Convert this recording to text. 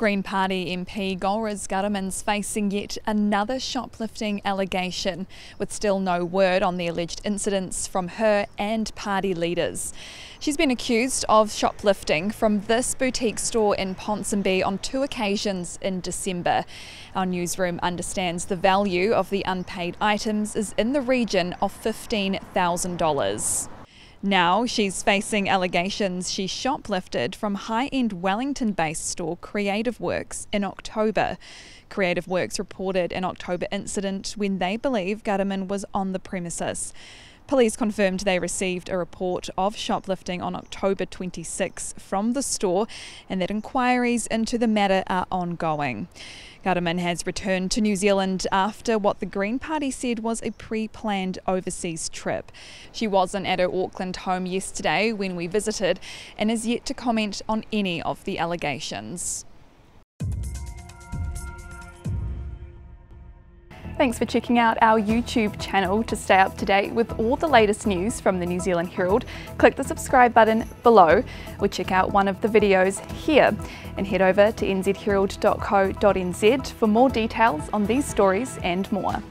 Green Party MP Golriz Ghahraman's facing yet another shoplifting allegation, with still no word on the alleged incidents from her and party leaders. She's been accused of shoplifting from this boutique store in Ponsonby on two occasions in December. Our newsroom understands the value of the unpaid items is in the region of $15,000. Now she's facing allegations she shoplifted from high end Wellington based store Cre8iveworx in October. Cre8iveworx reported an October incident when they believe Ghahraman was on the premises. Police confirmed they received a report of shoplifting on October 26 from the store and that inquiries into the matter are ongoing. Ghahraman has returned to New Zealand after what the Green Party said was a pre planned overseas trip. She wasn't at her Auckland home yesterday when we visited and is yet to comment on any of the allegations. Thanks for checking out our YouTube channel to stay up to date with all the latest news from the New Zealand Herald. Click the subscribe button below or check out one of the videos here and head over to nzherald.co.nz for more details on these stories and more.